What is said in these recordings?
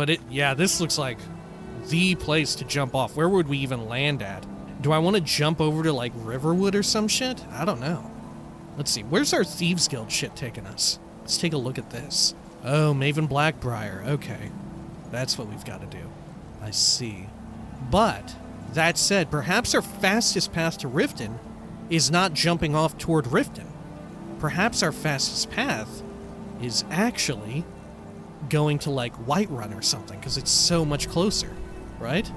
But it, yeah, this looks like the place to jump off. Where would we even land at? Do I want to jump over to like Riverwood or some shit? I don't know. Let's see. Where's our Thieves Guild shit taking us? Let's take a look at this. Oh, Maven Blackbriar. Okay. That's what we've got to do. I see. But, that said, perhaps our fastest path to Riften is not jumping off toward Riften. Perhaps our fastest path is actually going to like Whiterun or something, because it's so much closer, right?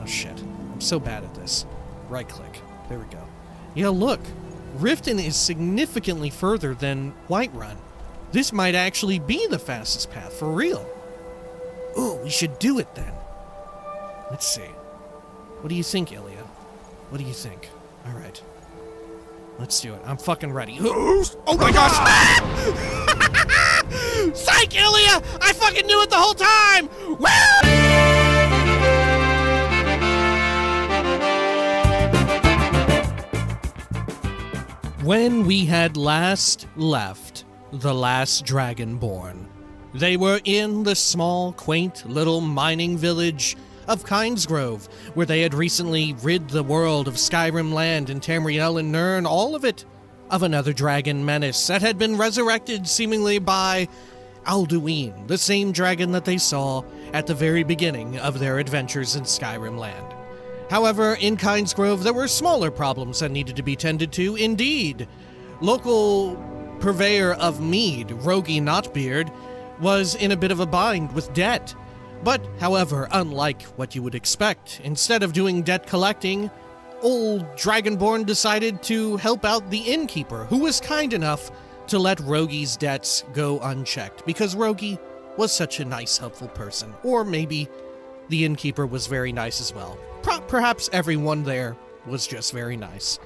Oh shit. I'm so bad at this. Right click. There we go. Yeah, look. Riften is significantly further than Whiterun. This might actually be the fastest path, for real. Ooh, we should do it then. Let's see. What do you think, Ilya? What do you think? All right. Let's do it. I'm fucking ready. Oh my gosh! Ah! Psych, Ilya! I fucking knew it the whole time! Woo! When we had last left the last Dragonborn, they were in the small, quaint little mining village of Kynesgrove, where they had recently rid the world of Skyrim land and Tamriel and Nirn, all of it, of another dragon menace that had been resurrected seemingly by Alduin, the same dragon that they saw at the very beginning of their adventures in Skyrim land. However, in Kynesgrove, there were smaller problems that needed to be tended to. Indeed, local purveyor of mead, Roggi Knot-Beard, was in a bit of a bind with debt. But, however, unlike what you would expect, instead of doing debt collecting, old Dragonborn decided to help out the innkeeper, who was kind enough to let Roggi's debts go unchecked, because Roggi was such a nice, helpful person. Or maybe the innkeeper was very nice as well. Perhaps everyone there was just very nice.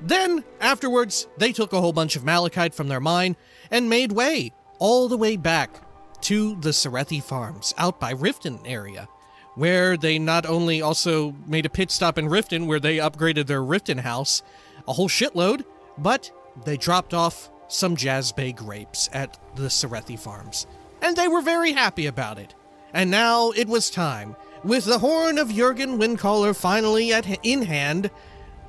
Then, afterwards, they took a whole bunch of malachite from their mine and made way all the way back to the Sarethi Farms out by Riften area, where they not only also made a pit stop in Riften where they upgraded their Riften house a whole shitload, but they dropped off some Jazbay grapes at the Sarethi Farms. And they were very happy about it. And now it was time, with the horn of Jurgen Windcaller finally at in hand,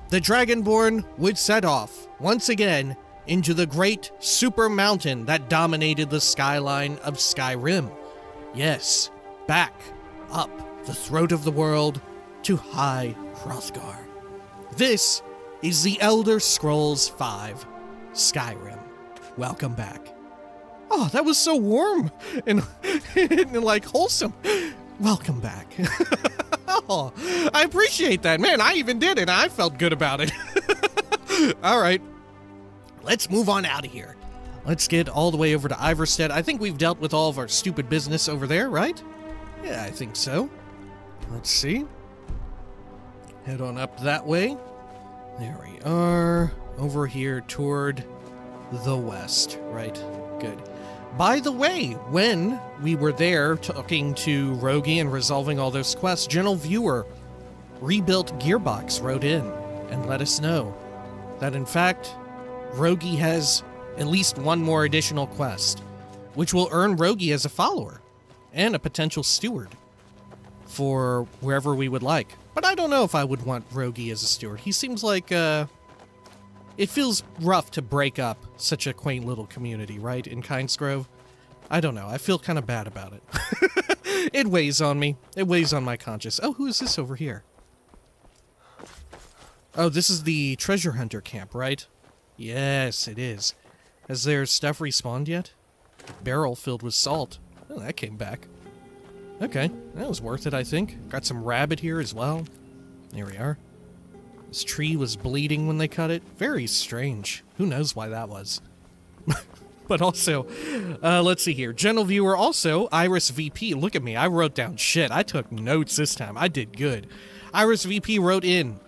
the Dragonborn would set off, once again, into the great super mountain that dominated the skyline of Skyrim. Yes, back, up the throat of the world to High Hrothgar. This is the Elder Scrolls V Skyrim. Welcome back. Oh, that was so warm and, and like wholesome. Welcome back. oh, I appreciate that. Man, I even did it. I felt good about it. all right. Let's move on out of here. Let's get all the way over to Ivarstead. I think we've dealt with all of our stupid business over there, right? Yeah, I think so. Let's see. Head on up that way. There we are. Over here toward the west. Right. Good. By the way, when we were there talking to Roggi and resolving all those quests, Gentle Viewer, Rebuilt Gearbox, wrote in and let us know that in fact, Roggi has at least one more additional quest, which will earn Roggi as a follower and a potential steward for wherever we would like. But I don't know if I would want Roggi as a steward. He seems like, uh, it feels rough to break up such a quaint little community, right, in Kynesgrove? I don't know. I feel kind of bad about it. it weighs on me. It weighs on my conscience. Oh, who is this over here? Oh, this is the treasure hunter camp, right? Yes, it is. Has their stuff respawned yet? Barrel filled with salt. Oh, that came back. Okay, that was worth it, I think. Got some rabbit here as well. There we are. This tree was bleeding when they cut it. Very strange. Who knows why that was? but also, uh, let's see here. Gentle viewer, also Iris VP. Look at me. I wrote down shit. I took notes this time. I did good. Iris VP wrote in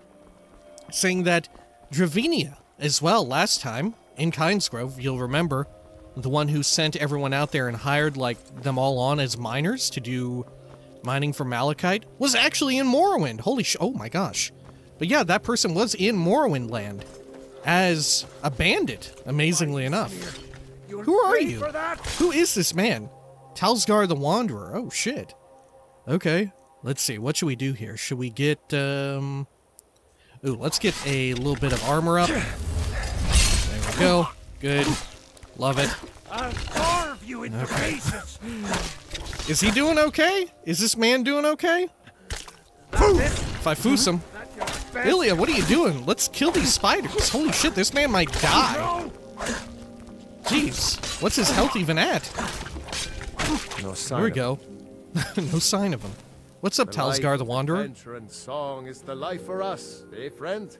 saying that Dravynea as well last time in Kynesgrove, you'll remember, the one who sent everyone out there and hired like them all on as miners to do mining for malachite was actually in Morrowind. Holy sh! Oh my gosh! But yeah, that person was in Morrowind land as a bandit. Amazingly enough. Who are you? Who is this man? Talsgar the Wanderer. Oh, shit. Okay. Let's see. What should we do here? Should we get, um... Ooh, let's get a little bit of armor up. There we go. Good. Love it. I'll carve you into Okay. pieces. Is he doing okay? Is this man doing okay? If I foos him. That's. Ilya, what are you doing? Let's kill these spiders. Holy shit, this man might die. Jeez. What's his health even at? No sign There we of go. no sign of him. What's up, The life Talsgar the Wanderer? Adventure and song is the life for us, eh, friend?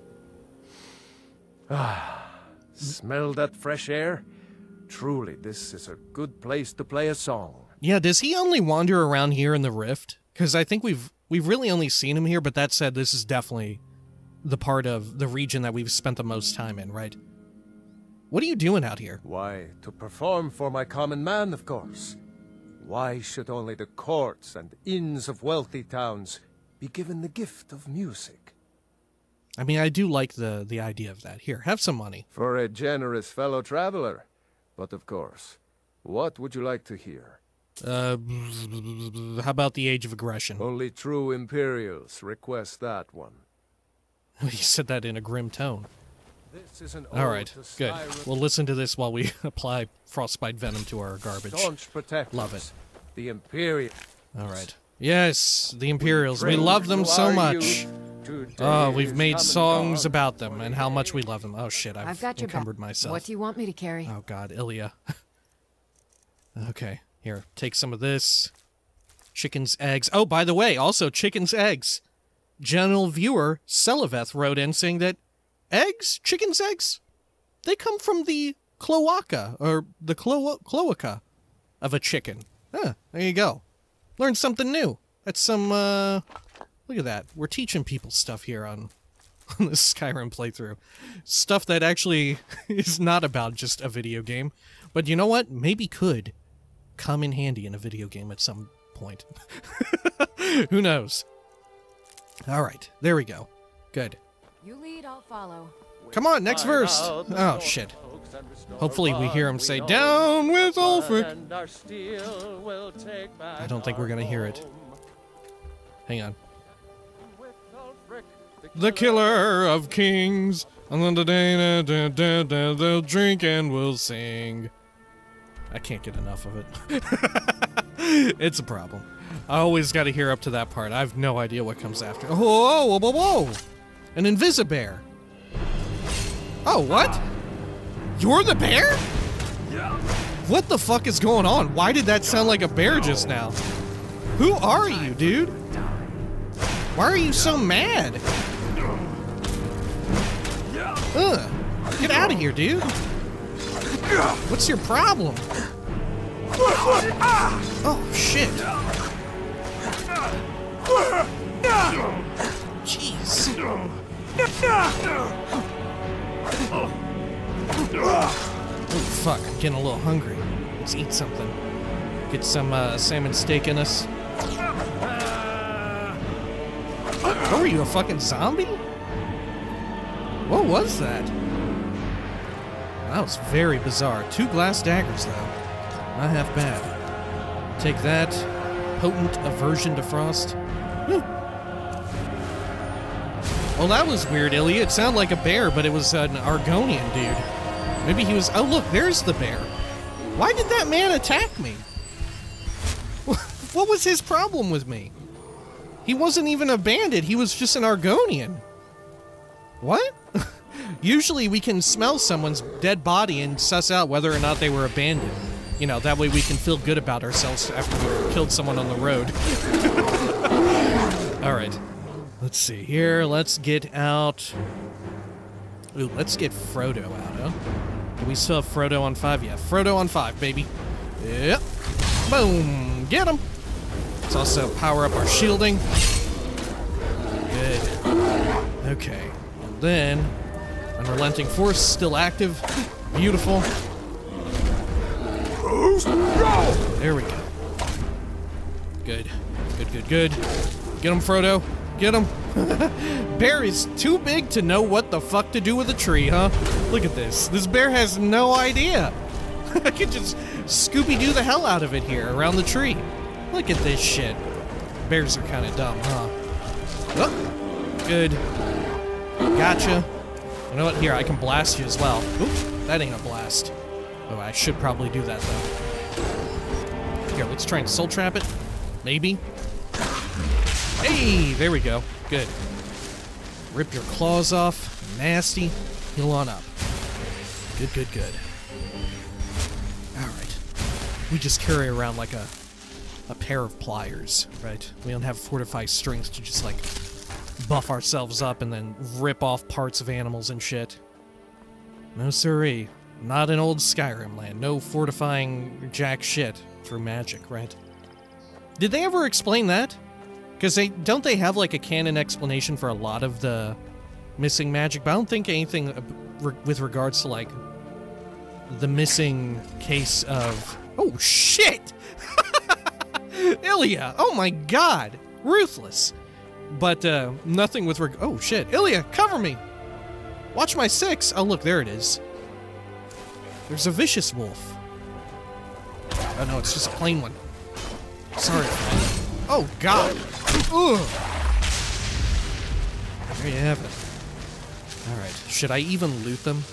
Ah, smell that fresh air? Truly, this is a good place to play a song. Yeah, does he only wander around here in the Rift? Because I think we've we've really only seen him here, but that said, this is definitely the part of the region that we've spent the most time in, right? What are you doing out here? Why, to perform for my common man, of course. Why should only the courts and inns of wealthy towns be given the gift of music? I mean, I do like the the idea of that. Here, have some money. For a generous fellow traveler. But of course, what would you like to hear? Uh, how about the Age of Aggression? Only true Imperials request that one. You said that in a grim tone. This is an All ode right, to good. We'll listen to this while we apply frostbite venom to our garbage. Love it. The Imperial. All right. Yes, the Imperials. We love them so much. Oh, we've made songs about them and how much we love them. Oh shit, I've, I've got your back. encumbered myself. What do you want me to carry? Oh god, Ilya. okay, here, take some of this. Chicken's eggs. Oh, by the way, also chicken's eggs. General viewer Seliveth wrote in saying that eggs, chicken's eggs, they come from the cloaca or the clo- cloaca of a chicken. Huh, there you go. Learn something new. That's some uh look at that. We're teaching people stuff here on on this Skyrim playthrough. Stuff that actually is not about just a video game. But you know what? Maybe could come in handy in a video game at some point. Who knows? All right, there we go. Good. You lead, I'll follow. Come on, next verse. Oh shit. Hopefully we hear him say, "Down with Ulfric." I don't think we're gonna hear it. Hang on. The killer of kings. And then they'll drink and we'll sing. I can't get enough of it. it's a problem. I always got to hear up to that part. I have no idea what comes after. Whoa, whoa, whoa, whoa! An Invisibear. Oh, what? You're the bear? What the fuck is going on? Why did that sound like a bear just now? Who are you, dude? Why are you so mad? Ugh. Get out of here, dude. What's your problem? Oh, shit. Jeez. Oh, fuck. I'm getting a little hungry. Let's eat something. Get some uh, salmon steak in us. What were you, a fucking zombie? What was that? That was very bizarre. Two glass daggers, though. Not half bad. Take that. Potent aversion to frost. Whew. Well, that was weird, Ilya. It sounded like a bear, but it was an Argonian dude. Maybe he was. Oh, look, there's the bear. Why did that man attack me? What was his problem with me? He wasn't even a bandit, he was just an Argonian. What? Usually we can smell someone's dead body and suss out whether or not they were a bandit. You know, that way we can feel good about ourselves after we killed someone on the road. Alright. Let's see here. Let's get out. Ooh, let's get Frodo out, huh? Do we still have Frodo on five? Yeah, Frodo on five, baby. Yep. Boom. Get him. Let's also power up our shielding. Good. Okay. And then, Unrelenting Force still active. Beautiful. There we go. Good. Good, good, good. Get him, Frodo. Get him. bear is too big to know what the fuck to do with a tree, huh? Look at this. This bear has no idea. I could just Scooby Doo the hell out of it here around the tree. Look at this shit. Bears are kind of dumb, huh? Oh, good. Gotcha. You know what? Here, I can blast you as well. Oop, that ain't a blast. Oh, I should probably do that, though. Here, let's try and soul trap it. Maybe. Hey, there we go. Good. Rip your claws off. Nasty. Heal on up. Good, good, good. Alright. We just carry around like a a pair of pliers, right? We don't have fortified strength to just like buff ourselves up and then rip off parts of animals and shit. No siree. Not in old Skyrim land. No fortifying jack shit through magic, right? Did they ever explain that? Because they don't they have like a canon explanation for a lot of the missing magic, but I don't think anything with regards to like the missing case of oh shit, Ilya! Oh my god, ruthless. But uh, nothing with reg- oh shit, Ilya, cover me. Watch my six. Oh look, there it is. There's a vicious wolf. Oh no, it's just a plain one. Sorry. Oh god. Ugh. There you have it. Alright, should I even loot them?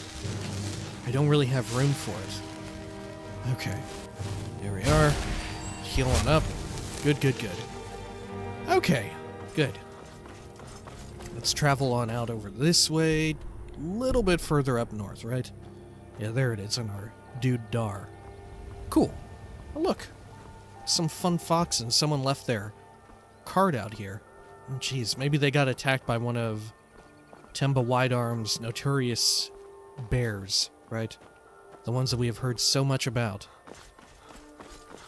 I don't really have room for it. Okay. Here we are. Healing up. Good, good, good. Okay, good. Let's travel on out over this way. A little bit further up north, right? Yeah, there it is on our dude Dar. Cool. Oh, look. Some fun fox and someone left their card out here. Oh, jeez, maybe they got attacked by one of Temba Widearm's notorious bears, right? The ones that we have heard so much about.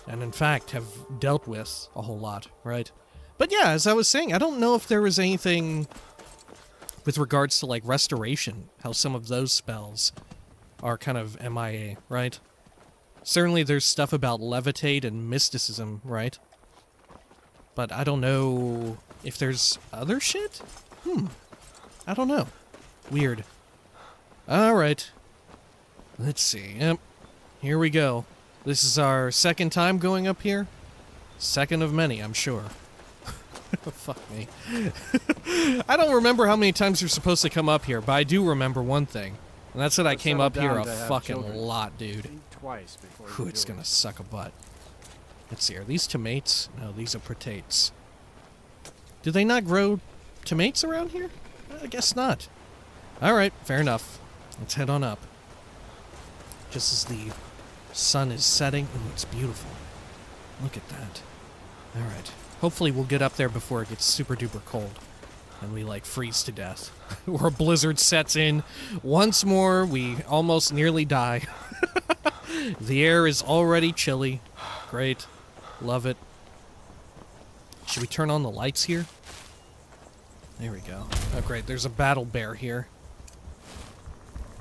And in fact, have dealt with a whole lot, right? But yeah, as I was saying, I don't know if there was anything with regards to like restoration, how some of those spells are kind of MIA, right? Certainly there's stuff about levitate and mysticism, right? But I don't know if there's other shit? Hmm. I don't know. Weird. Alright. Let's see. Yep. Here we go. This is our second time going up here. Second of many, I'm sure. Fuck me. I don't remember how many times you're supposed to come up here, but I do remember one thing. And that's that I came up here a fucking children. lot, dude. Twice Whew, it's gonna it. suck a butt. Let's see, are these tomatoes? No, these are potates. Do they not grow tomatoes around here? Uh, I guess not. Alright, fair enough. Let's head on up. Just as the sun is setting. Ooh, it's beautiful. Look at that. Alright. Hopefully we'll get up there before it gets super duper cold. And we like freeze to death. or a blizzard sets in. Once more, we almost nearly die. The air is already chilly. Great. Love it. Should we turn on the lights here? There we go. Oh, great. There's a battle bear here.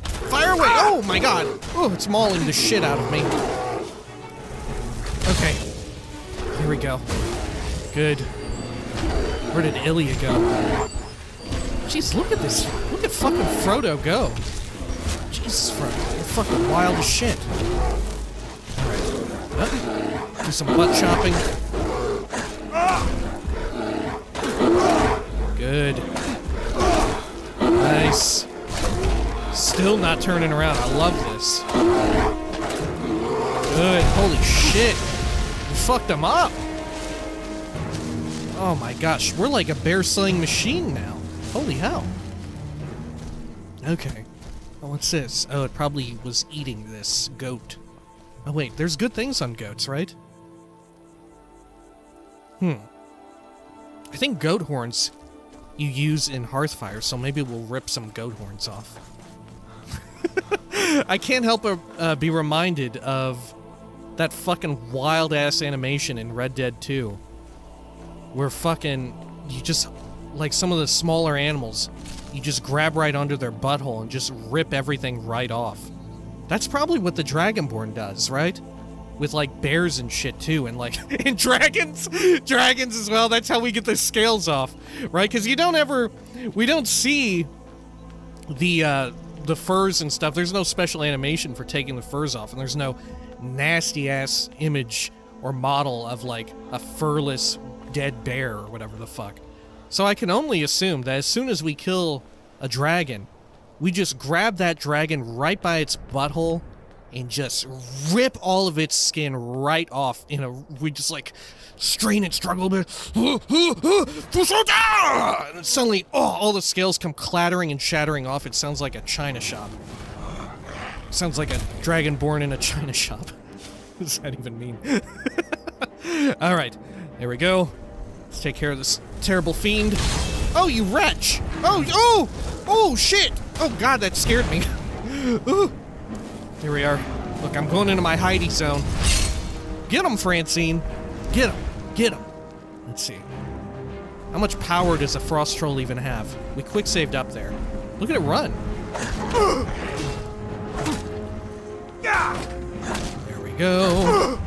Fire away! Oh my god! Oh, it's mauling the shit out of me. Okay. Here we go. Good. Where did Ilya go? Jeez, look at this. Look at fucking Frodo go. Jesus, Frodo. You're fucking wild as shit. Alright. Do some butt chopping. Good. Nice. Still not turning around. I love this. Good. Holy shit. You fucked him up. Oh my gosh. We're like a bear slaying machine now. Holy hell. Okay. Oh, what's this? Oh, it probably was eating this goat. Oh, wait. There's good things on goats, right? Hmm. I think goat horns you use in Hearthfire, so maybe we'll rip some goat horns off. I can't help but uh, be reminded of that fucking wild ass animation in Red Dead 2, where fucking you just like some of the smaller animals, you just grab right under their butthole and just rip everything right off. That's probably what the Dragonborn does, right? With like bears and shit too, and like and dragons, dragons as well. That's how we get the scales off, right? Because you don't ever, we don't see the uh, the furs and stuff. There's no special animation for taking the furs off, and there's no nasty ass image or model of like a furless dead bear or whatever the fuck. So I can only assume that as soon as we kill a dragon, we just grab that dragon right by its butthole and just rip all of its skin right off in a we just like strain and struggle but and suddenly oh all the scales come clattering and shattering off. It sounds like a china shop. Sounds like a dragon born in a china shop. What does that even mean? All right there we go let's take care of this terrible fiend oh you wretch oh oh oh shit oh god that scared me Ooh. Here we are. Look, I'm going into my hidey zone. Get him, Francine. Get him. Get him. Let's see. How much power does a frost troll even have? We quick saved up there. Look at it run. There we go.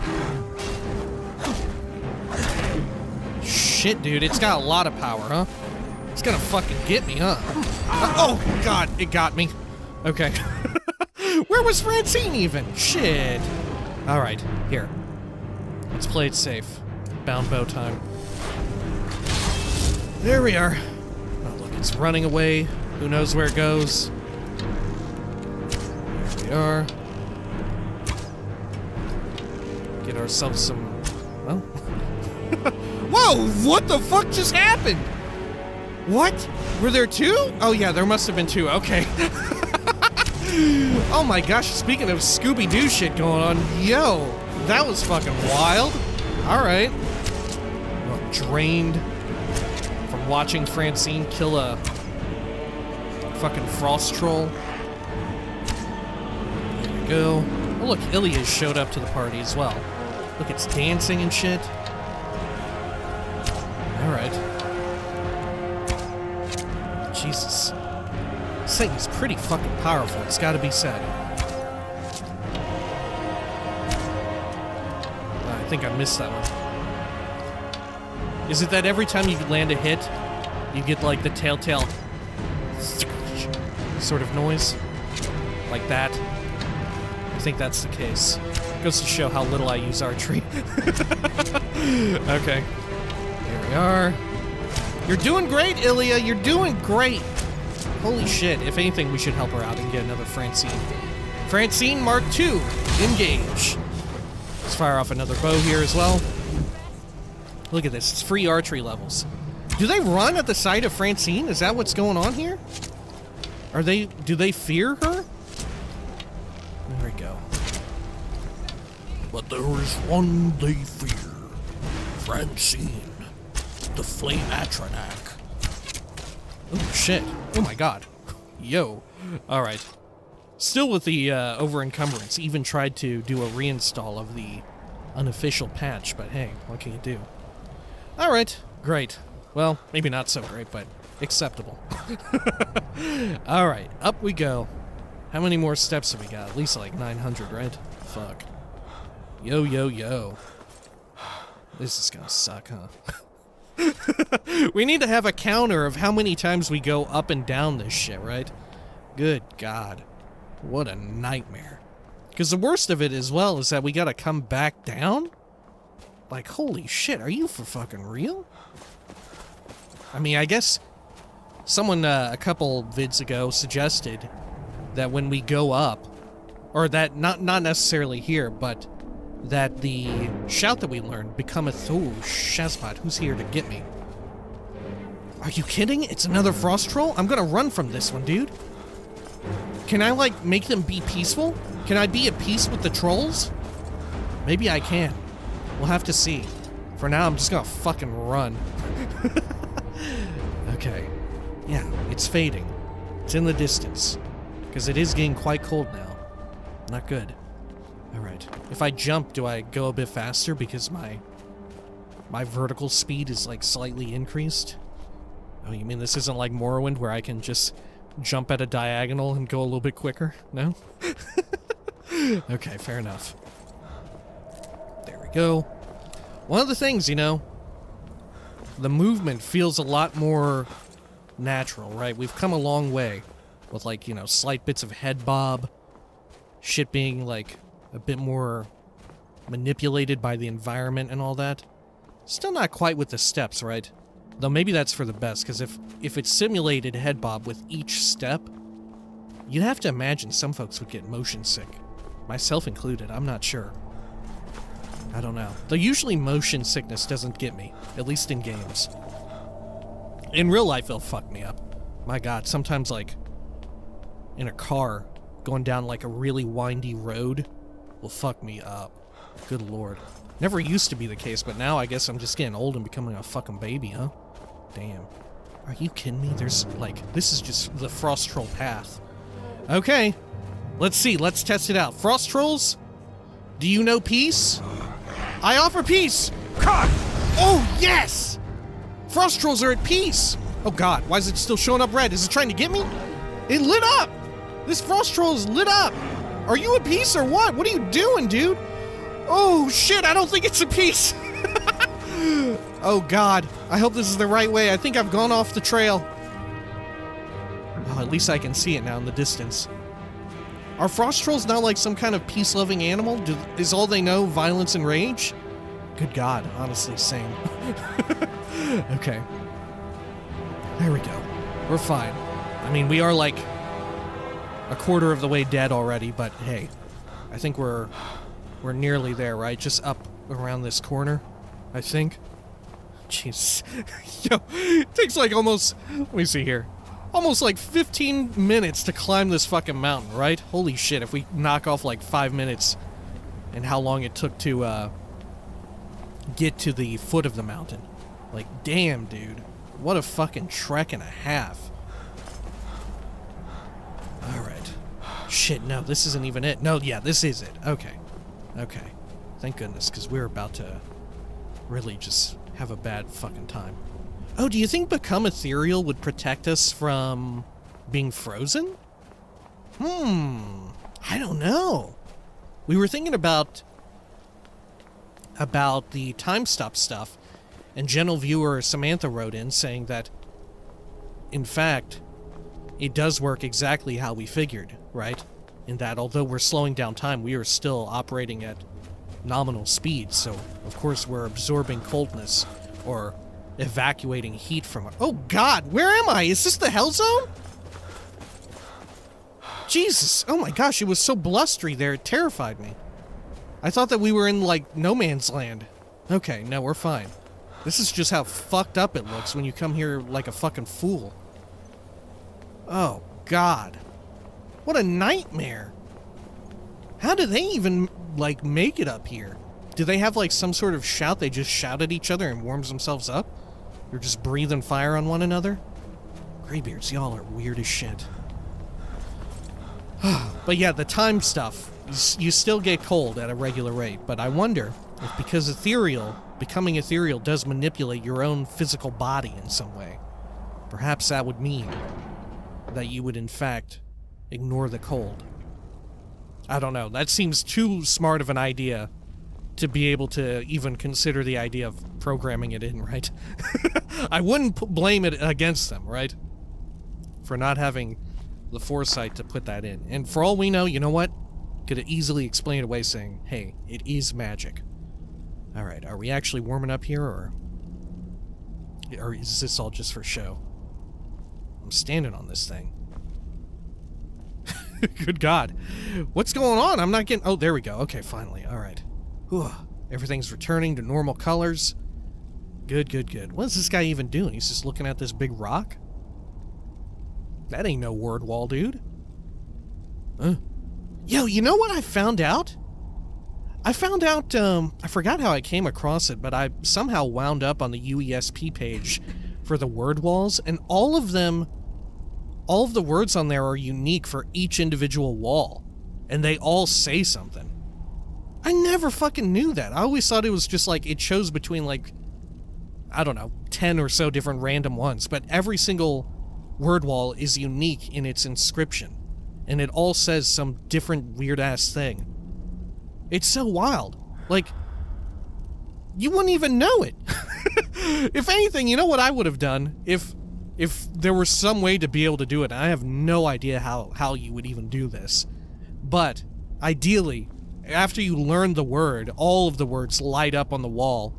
Shit, dude. It's got a lot of power, huh? It's gonna fucking get me, huh? Uh, oh, God. It got me. Okay. Where was Francine even? Shit. All right, here. Let's play it safe. Bound bow time. There we are. Oh, look, it's running away. Who knows where it goes? There we are. Get ourselves some. Well. Whoa! What the fuck just happened? What? Were there two? Oh, yeah, there must have been two. Okay. Oh my gosh, speaking of Scooby Doo shit going on, yo, that was fucking wild. Alright. Well, drained from watching Francine kill a fucking frost troll. There we go. Oh, look, Ilya showed up to the party as well. Look, it's dancing and shit. Is pretty fucking powerful, it's gotta be said. Uh, I think I missed that one. Is it that every time you land a hit, you get like the telltale sort of noise? Like that? I think that's the case. Goes to show how little I use archery. okay. Here we are. You're doing great, Ilya. You're doing great. Holy shit, if anything, we should help her out and get another Francine. Francine Mark II, engage. Let's fire off another bow here as well. Look at this, it's free archery levels. Do they run at the sight of Francine? Is that what's going on here? Are they, do they fear her? There we go. But there is one they fear. Francine, the Flame Atronach. Oh, shit. Oh my god. Yo. Alright. Still with the uh, over encumbrance, even tried to do a reinstall of the unofficial patch, but hey, what can you do? Alright, great. Well, maybe not so great, but acceptable. Alright, up we go. How many more steps have we got? At least like 900, right? Fuck. Yo, yo, yo. This is gonna suck, huh? we need to have a counter of how many times we go up and down this shit, right? Good God. What a nightmare. Because the worst of it as well is that we gotta come back down? Like, holy shit, are you for fucking real? I mean, I guess someone uh, a couple vids ago suggested that when we go up, or that not not necessarily here, but that the shout that we learned becometh oh Shazbot, who's here to get me? Are you kidding? It's another frost troll? I'm gonna run from this one, dude. Can I like make them be peaceful? Can I be at peace with the trolls? Maybe I can. We'll have to see. For now, I'm just gonna fucking run. okay. Yeah, it's fading. It's in the distance. Because it is getting quite cold now. Not good. Alright. If I jump, do I go a bit faster because my my vertical speed is like slightly increased? Oh, you mean this isn't like Morrowind where I can just jump at a diagonal and go a little bit quicker? No? okay, fair enough. There we go. One of the things, you know, the movement feels a lot more natural, right? We've come a long way. with like, you know, slight bits of head bob, shit being like a bit more manipulated by the environment and all that. Still not quite with the steps, right? Though maybe that's for the best, because if, if it simulated head bob with each step, you'd have to imagine some folks would get motion sick. Myself included, I'm not sure. I don't know. Though usually motion sickness doesn't get me, at least in games. In real life, it'll fuck me up. My god, sometimes like in a car going down like a really windy road will fuck me up. Good lord. Never used to be the case, but now I guess I'm just getting old and becoming a fucking baby, huh? Damn. Are you kidding me? There's like, this is just the Frost Troll path. Okay. Let's see. Let's test it out. Frost Trolls, do you know peace? I offer peace. God. Oh, yes. Frost Trolls are at peace. Oh, God. Why is it still showing up red? Is it trying to get me? It lit up. This Frost Troll is lit up. Are you a peace or what? What are you doing, dude? Oh, shit. I don't think it's a piece. oh, God. I hope this is the right way. I think I've gone off the trail. Oh, at least I can see it now in the distance. Are frost trolls now like some kind of peace-loving animal? Do, is all they know violence and rage? Good God, honestly, same. okay. There we go. We're fine. I mean, we are like a quarter of the way dead already, but hey, I think we're we're nearly there, right? Just up around this corner, I think. Jeez. Yo, it takes like almost, let me see here. Almost like 15 minutes to climb this fucking mountain, right? Holy shit, if we knock off like five minutes and how long it took to uh, get to the foot of the mountain. Like, damn, dude. What a fucking trek and a half. Alright. Shit, no, this isn't even it. No, yeah, this is it. Okay. Okay. Thank goodness, because we're about to really just have a bad fucking time. Oh, do you think Become Ethereal would protect us from being frozen? Hmm. I don't know. We were thinking about about the time stop stuff, and Gentle Viewer Samantha wrote in saying that in fact it does work exactly how we figured, right? In that although we're slowing down time, we are still operating at nominal speed, so of course we're absorbing coldness or evacuating heat from it. Oh god, where am I? Is this the hell zone? Jesus, oh my gosh, it was so blustery there, it terrified me. I thought that we were in, like, no man's land. Okay, no, we're fine. This is just how fucked up it looks when you come here like a fucking fool. Oh, God. What a nightmare. How do they even, like, make it up here? Do they have, like, some sort of shout? They just shout at each other and warms themselves up? They're just breathing fire on one another? Greybeards, y'all are weird as shit. but yeah, the time stuff. You still get cold at a regular rate, but I wonder if because ethereal, becoming ethereal does manipulate your own physical body in some way. Perhaps that would mean that you would in fact ignore the cold. I don't know. That seems too smart of an idea to be able to even consider the idea of programming it in, right? I wouldn't blame it against them, right? For not having the foresight to put that in. And for all we know, you know what? Could easily explain away saying, hey, it is magic. Alright, are we actually warming up here, or... Or is this all just for show? I'm standing on this thing. Good God. What's going on? I'm not getting... Oh, there we go. Okay, finally. Alright. Everything's returning to normal colors. Good, good, good. What is this guy even doing? He's just looking at this big rock? That ain't no word wall, dude. Huh? Yo, you know what I found out? I found out, um, I forgot how I came across it, but I somehow wound up on the UESP page for the word walls, and all of them, all of the words on there are unique for each individual wall, and they all say something. I never fucking knew that. I always thought it was just like, it chose between like, I don't know, 10 or so different random ones, but every single word wall is unique in its inscription, and it all says some different weird ass thing. It's so wild. Like, you wouldn't even know it. if anything, you know what I would have done? If if there was some way to be able to do it, I have no idea how, how you would even do this. But ideally, after you learn the word, all of the words light up on the wall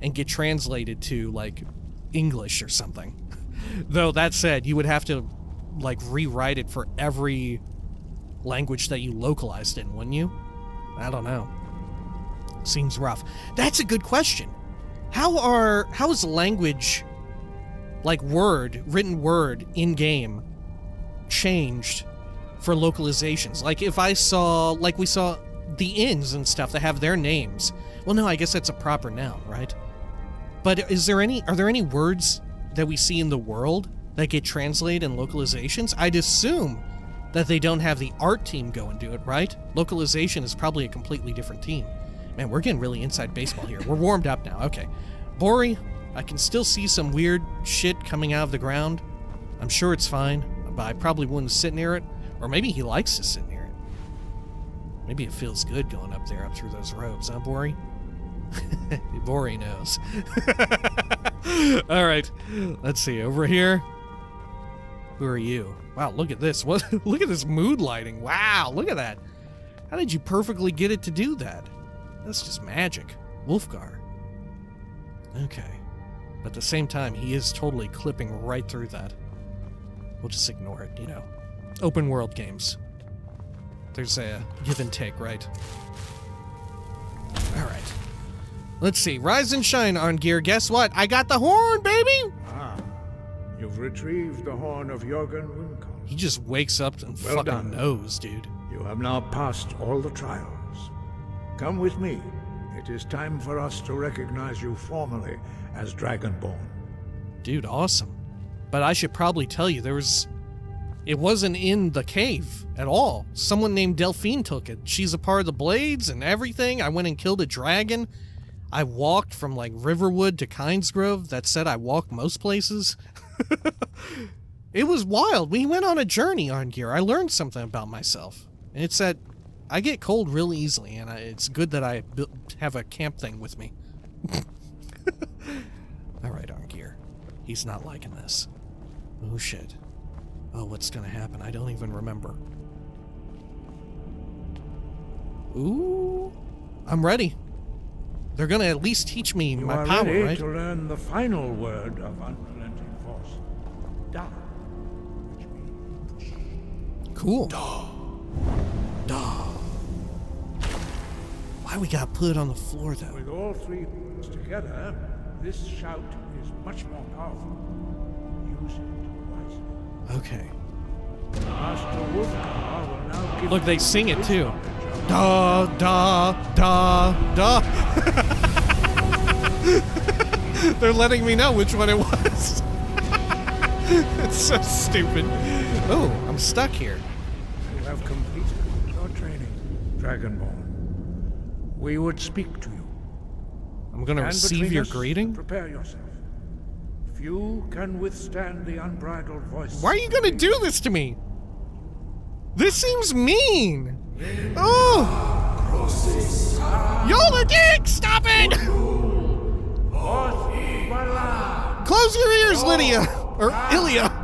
and get translated to like English or something. Though that said, you would have to like rewrite it for every language that you localized in, wouldn't you? I don't know. Seems rough. That's a good question. How are how is language like word, written word in game changed for localizations? Like if I saw like we saw the inns and stuff that have their names. Well, no, I guess that's a proper noun, right? But is there any are there any words that we see in the world that get translated in localizations? I'd assume that they don't have the art team go and do it, right? Localization is probably a completely different team. Man, we're getting really inside baseball here. We're warmed up now. Okay. Borri, I can still see some weird shit coming out of the ground. I'm sure it's fine, but I probably wouldn't sit near it. Or maybe he likes to sit near it. Maybe it feels good going up there, up through those ropes, huh, Borri? Borri knows. All right, let's see. Over here. Who are you? Wow, look at this. What? look at this mood lighting. Wow, look at that. How did you perfectly get it to do that? That's just magic. Wulfgar. Okay. But at the same time, he is totally clipping right through that. We'll just ignore it, you know. Open world games. There's a give and take, right? Alright. Let's see. Rise and shine Arngeir. Guess what? I got the horn, baby! Ah, you've retrieved the horn of Jurgen Windcall. He just wakes up and Well fucking done. knows, dude. You have now passed all the trials. Come with me. It is time for us to recognize you formally as Dragonborn. Dude, awesome. But I should probably tell you, there was. It wasn't in the cave at all. Someone named Delphine took it. She's a part of the Blades and everything. I went and killed a dragon. I walked from like Riverwood to Kynesgrove. That said, I walk most places. it was wild. We went on a journey Arngeir. I learned something about myself. And it's that I get cold real easily, and I, it's good that I have a camp thing with me. All right, Arngeir. He's not liking this. Oh shit. Oh, what's gonna happen? I don't even remember. Ooh. I'm ready. They're gonna at least teach me You my are power, ready right? to learn the final word of unrelenting force. Da. Cool. Duh. Why we got put on the floor though? with all three together, this shout is much more powerful. Use it wisely. Okay. Master Wulfgar will now give Look, they sing it too. knowledge Da da da da. They're letting me know which one it was. it's so stupid. Oh, I'm stuck here. You have completed your training, Dragonborn. We would speak to you. I'm gonna receive your greeting. Prepare yourself. Few can withstand the unbridled voice. Why are you gonna do this to me? This seems mean. Oh! Y'all a dick! Stop it! Close your ears, Lydia! Or Ilya!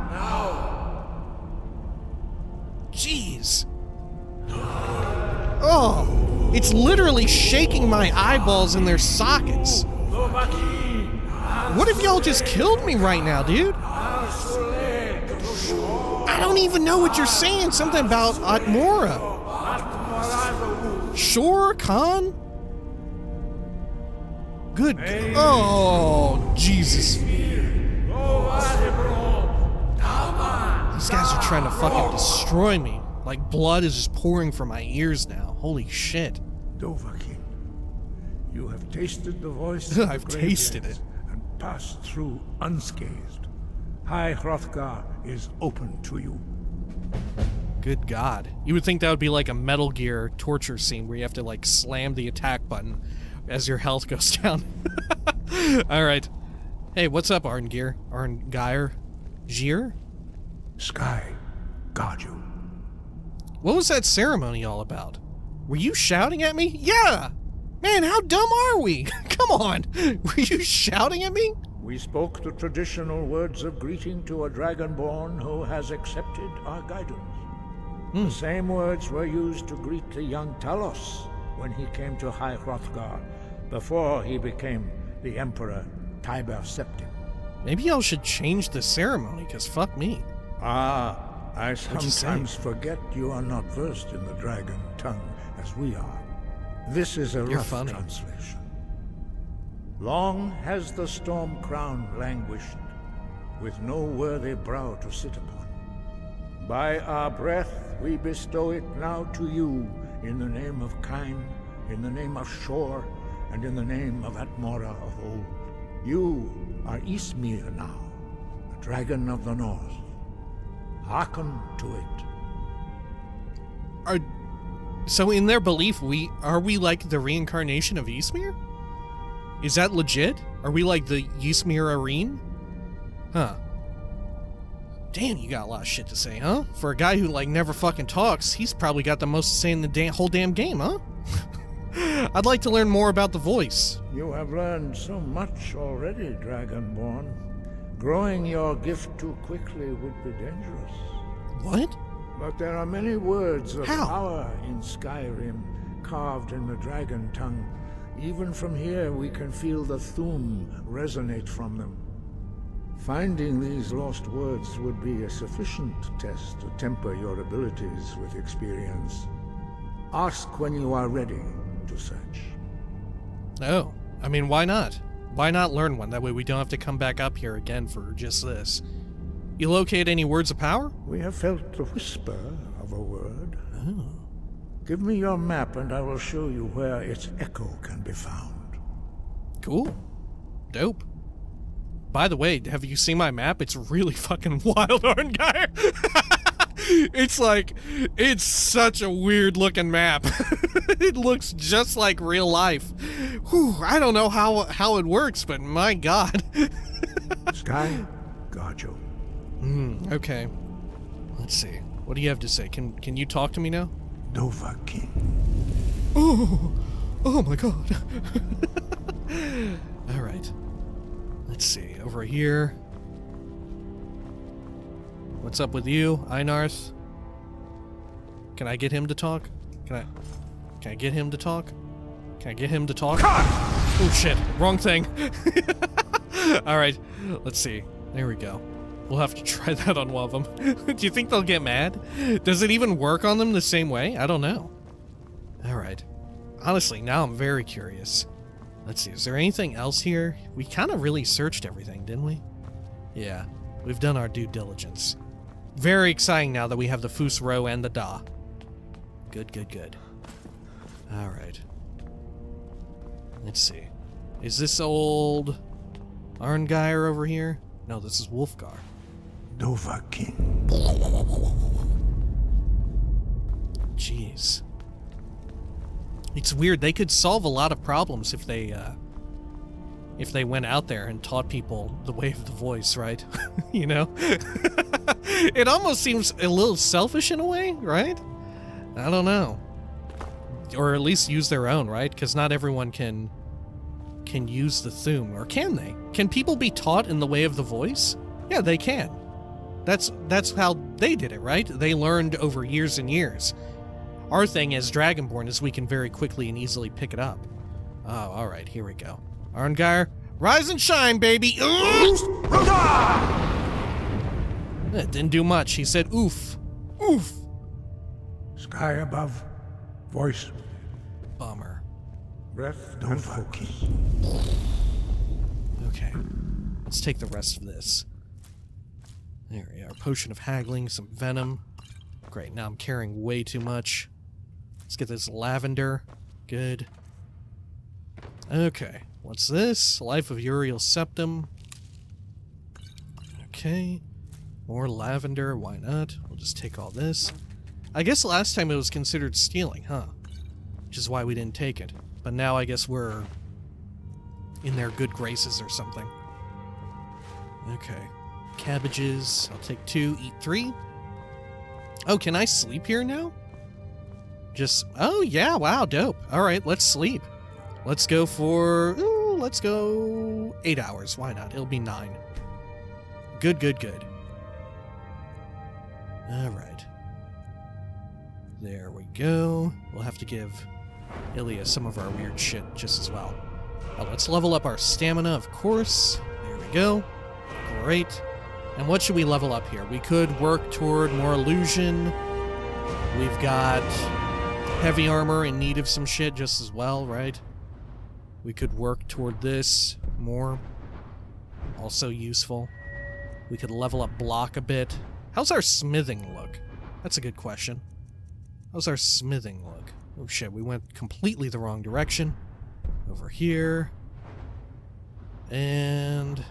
It's literally shaking my eyeballs in their sockets. What if y'all just killed me right now, dude? I don't even know what you're saying. Something about Atmora. Sure, Khan? Good. Oh, Jesus. These guys are trying to fucking destroy me. Like blood is just pouring from my ears now. Holy shit. Dovahkiin, you have tasted the voice of I've tasted it. and passed through unscathed. High Hrothgar is open to you. Good God. You would think that would be like a Metal Gear torture scene where you have to like slam the attack button as your health goes down. All right. Hey, what's up, Arn Gear? Arn Geir? Sky, guard you. What was that ceremony all about? Were you shouting at me? Yeah! Man, how dumb are we? Come on! Were you shouting at me? We spoke the traditional words of greeting to a dragonborn who has accepted our guidance. The same words were used to greet the young Talos when he came to High Hrothgar, before he became the Emperor Tiber Septim. Maybe y'all should change the ceremony, because fuck me. Ah, I sometimes forget you are not versed in the dragon tongue as we are. This is a You're rough funny. translation. Long has the storm crown languished, with no worthy brow to sit upon. By our breath we bestow it now to you, in the name of Kyne, in the name of Shor, and in the name of Atmora of old. You are Ysmir now, the dragon of the north. Hearken to it. Are so in their belief, we are we like the reincarnation of Ysmir? Is that legit? Are we like the Ysmir Arene? Huh. Damn, you got a lot of shit to say, huh? For a guy who like never fucking talks, he's probably got the most to say in the whole damn game, huh? I'd like to learn more about the voice. You have learned so much already, Dragonborn. Growing your gift too quickly would be dangerous. What? But there are many words of How? power in Skyrim, carved in the dragon tongue. Even from here, we can feel the Thu'um resonate from them. Finding these lost words would be a sufficient test to temper your abilities with experience. Ask when you are ready to search. Oh, I mean, why not? Why not learn one? That way we don't have to come back up here again for just this. You locate any words of power? We have felt the whisper of a word. Oh. Give me your map and I will show you where its echo can be found. Cool. Dope. By the way, have you seen my map? It's really fucking wild, Arngeir. it's like, it's such a weird looking map. it looks just like real life. Whew, I don't know how how it works, but my god. Sky, guard you. Hmm, okay. Let's see. What do you have to say? Can can you talk to me now? Dovahkiin. Oh, oh my god. All right. Let's see. Over here. What's up with you, Einarth? Can I get him to talk? Can I? Can I get him to talk? Can I get him to talk? Oh shit! Wrong thing. All right. Let's see. There we go. We'll have to try that on one of them. Do you think they'll get mad? Does it even work on them the same way? I don't know. All right. Honestly, now I'm very curious. Let's see, is there anything else here? We kind of really searched everything, didn't we? Yeah, we've done our due diligence. Very exciting now that we have the Fus Ro and the Da. Good, good, good. All right. Let's see. Is this old Arngeir over here? No, this is Wulfgar. Dovahkiin. Jeez. It's weird. They could solve a lot of problems if they, uh, if they went out there and taught people the way of the voice, right? you know? it almost seems a little selfish in a way, right? I don't know. Or at least use their own, right? Because not everyone can can use the Thu'um, or can they? Can people be taught in the way of the voice? Yeah, they can. That's that's how they did it, right? They learned over years and years. Our thing as Dragonborn is we can very quickly and easily pick it up. Oh, all right, here we go. Arngeir, rise and shine, baby. Oof, It didn't do much. He said, "Oof, oof." Sky above. Voice. Bummer. Breath and focus. Okay, let's take the rest of this. There we are. Potion of haggling, some venom. Great. Now I'm carrying way too much. Let's get this lavender. Good. Okay. What's this? Life of Uriel Septim. Okay. More lavender. Why not? We'll just take all this. I guess last time it was considered stealing, huh? Which is why we didn't take it. But now I guess we're in their good graces or something. Okay. Cabbages. I'll take two, eat three. Oh, can I sleep here now? Just, oh yeah, wow, dope. All right, let's sleep. Let's go for, ooh, let's go eight hours. Why not? It'll be nine. Good, good, good. All right. There we go. We'll have to give Ilya some of our weird shit just as well. Oh, let's level up our stamina, of course. There we go. Great. And what should we level up here? We could work toward more illusion. We've got heavy armor in need of some shit just as well, right? We could work toward this more. Also useful. We could level up block a bit. How's our smithing look? That's a good question. How's our smithing look? Oh shit, we went completely the wrong direction. Over here. And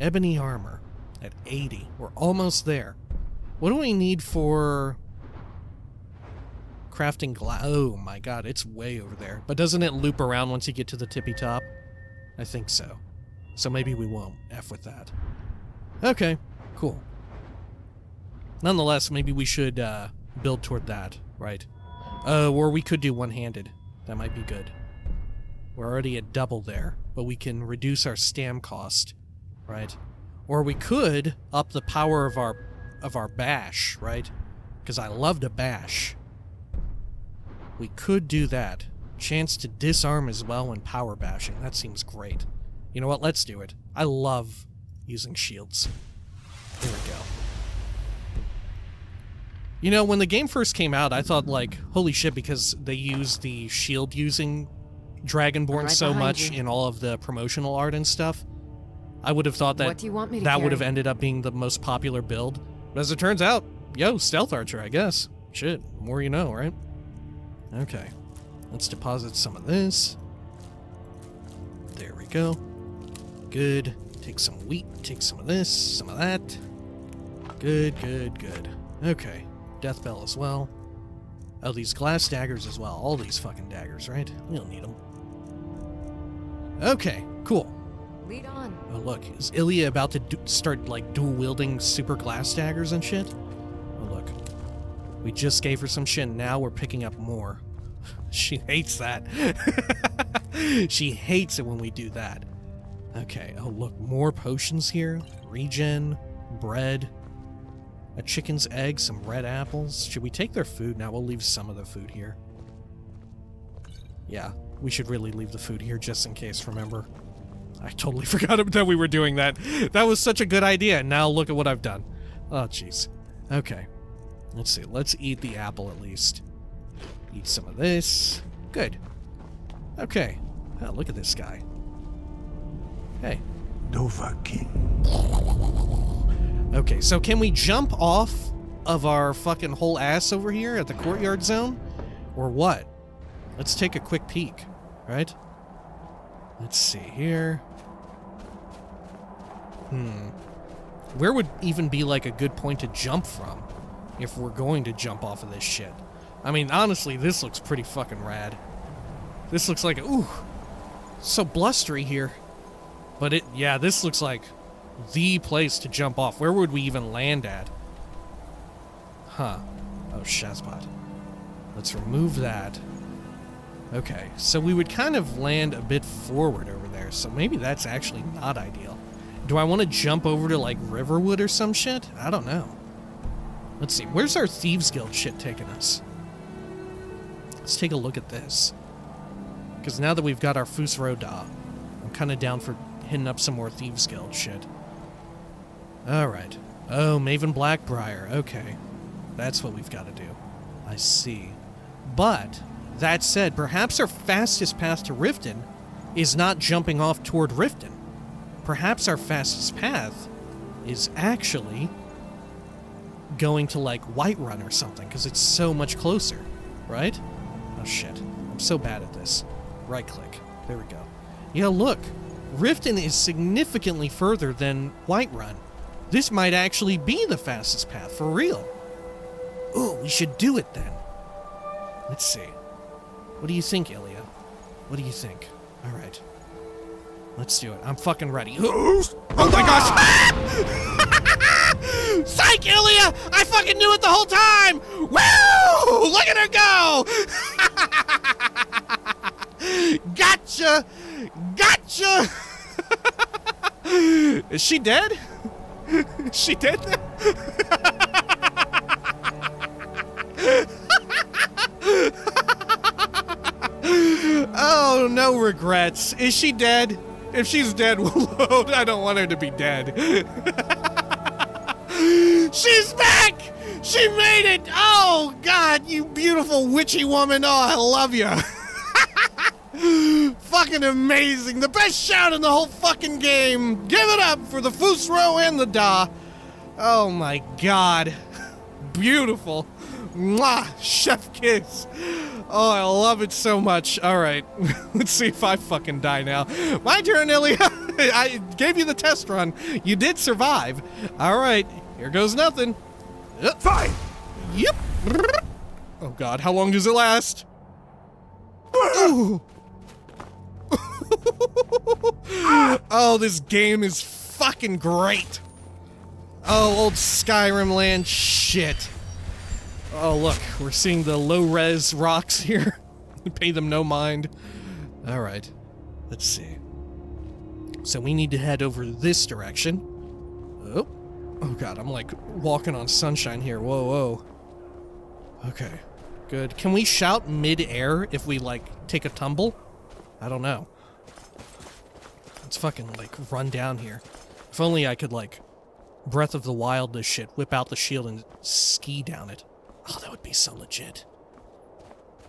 ebony armor at 80. We're almost there. What do we need for crafting glass? Oh my god, it's way over there. But doesn't it loop around once you get to the tippy top? I think so. So maybe we won't F with that. Okay, cool. Nonetheless, maybe we should uh, build toward that, right? Uh, or we could do one-handed. That might be good. We're already at double there, but we can reduce our stam cost, right? Or we could up the power of our of our bash, right? Because I love to bash. We could do that. Chance to disarm as well when power bashing. That seems great. You know what? Let's do it. I love using shields. Here we go. You know, when the game first came out, I thought, like, holy shit, because they use the shield using Dragonborn Right so much you. in all of the promotional art and stuff. I would have thought that What do you want me to that would have ended up being the most popular build. But as it turns out, yo, Stealth Archer, I guess. Shit, more you know, right? Okay. Let's deposit some of this. There we go. Good. Take some wheat, take some of this, some of that. Good, good, good. Okay. Death Bell as well. Oh, these glass daggers as well. All these fucking daggers, right? We don't need them. Okay, cool. Lead on. Oh, look. Is Ilya about to do- start, like, dual wielding super glass daggers and shit? Oh, look. We just gave her some shit, and now we're picking up more. she hates that. she hates it when we do that. Okay, oh, look. More potions here. Regen, bread, a chicken's egg, some red apples. Should we take their food? Now we'll leave some of the food here. Yeah, we should really leave the food here just in case, remember? I totally forgot that we were doing that. That was such a good idea. and Now look at what I've done. Oh, jeez. Okay. Let's see. Let's eat the apple at least. Eat some of this. Good. Okay. Oh, look at this guy. Hey. Dovahkiin. Okay, so can we jump off of our fucking whole ass over here at the courtyard zone? Or what? Let's take a quick peek, right? Let's see here. Hmm. Where would even be like a good point to jump from if we're going to jump off of this shit? I mean, honestly, this looks pretty fucking rad. This looks like, ooh, so blustery here. But it, yeah, this looks like the place to jump off. Where would we even land at? Huh. Oh, Shazbot. Let's remove that. Okay, so we would kind of land a bit forward over there, so maybe that's actually not ideal. Do I want to jump over to, like, Riverwood or some shit? I don't know. Let's see, where's our Thieves Guild shit taking us? Let's take a look at this. Because now that we've got our Fus Roda, I'm kind of down for hitting up some more Thieves Guild shit. Alright. Oh, Maven Blackbriar. Okay. That's what we've got to do. I see. But, that said, perhaps our fastest path to Riften is not jumping off toward Riften. Perhaps our fastest path is actually going to, like, Whiterun or something, because it's so much closer. Right? Oh, shit. I'm so bad at this. Right click. There we go. Yeah, look. Riften is significantly further than Whiterun. This might actually be the fastest path, for real. Oh, we should do it then. Let's see. What do you think, Ilya? What do you think? All right. Let's do it. I'm fucking ready. Oh my gosh! Psych, Ilya! I fucking knew it the whole time! Woo! Look at her go! gotcha! Gotcha! Is she dead? Is she dead? oh, no regrets. Is she dead? If she's dead. I don't want her to be dead. She's back! She made it! Oh, God, you beautiful witchy woman. Oh, I love you. fucking amazing. The best shout in the whole fucking game. Give it up for the Fusro and the Da. Oh, my God. Beautiful. Mwah! Chef kiss. Oh, I love it so much. All right, let's see if I fucking die now. My turn, Ilya. I gave you the test run. You did survive. All right, here goes nothing. Fine! Yep. Oh God, how long does it last? Oh, this game is fucking great. Oh, old Skyrim land shit. Oh, look, we're seeing the low res rocks here. Pay them no mind. Alright, let's see. So we need to head over this direction. Oh, oh god, I'm like walking on sunshine here. Whoa, whoa. Okay, good. Can we shout mid-air if we like take a tumble? I don't know. Let's fucking like run down here. If only I could like Breath of the Wild this shit, whip out the shield and ski down it. Oh, that would be so legit.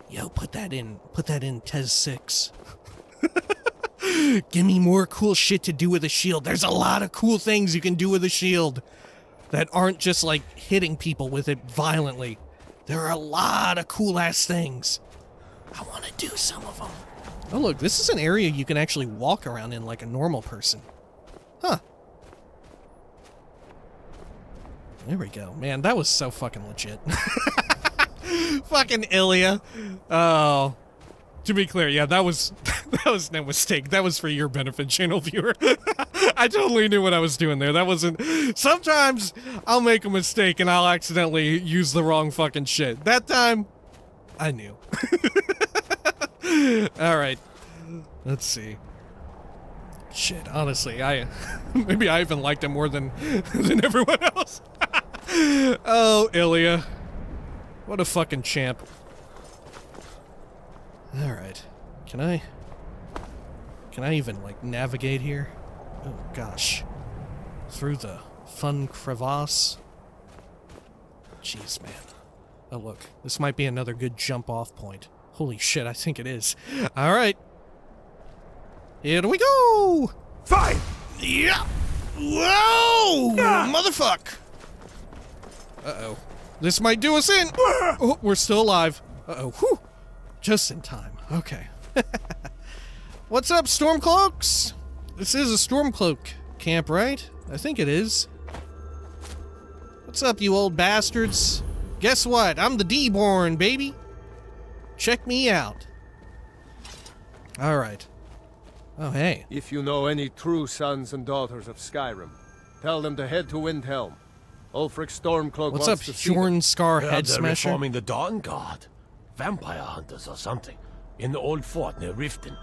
Yo, put that in. Put that in TES 6. Give me more cool shit to do with a shield. There's a lot of cool things you can do with a shield that aren't just like hitting people with it violently. There are a lot of cool ass things. I want to do some of them. Oh, look, this is an area you can actually walk around in like a normal person. Huh. There we go. Man, that was so fucking legit. fucking Ilya. Oh. To be clear, yeah, that was that was no mistake. That was for your benefit, channel viewer. I totally knew what I was doing there. That wasn't sometimes I'll make a mistake and I'll accidentally use the wrong fucking shit. That time I knew. Alright. Let's see. Shit, honestly, I maybe I even liked him more than than everyone else. Oh, Ilya. What a fucking champ. Alright. Can I Can I even like navigate here? Oh gosh. Through the fun crevasse. Jeez, man. Oh look, this might be another good jump off point. Holy shit, I think it is. Alright. Here we go! Fine! Yeah! Whoa! Ah! Motherfuck! Uh-oh. This might do us in! Oh, we're still alive. Uh-oh. Whew. Just in time. Okay. What's up, Stormcloaks? This is a Stormcloak camp, right? I think it is. What's up, you old bastards? Guess what? I'm the D-born, baby. Check me out. Alright. Oh, hey. If you know any true sons and daughters of Skyrim, tell them to head to Windhelm. Ulfric Stormcloak What's wants up, to see them. Hjorn Scar Heard Head they're Smasher? reforming the Dawnguard. Vampire hunters or something. In the old fort near Riften.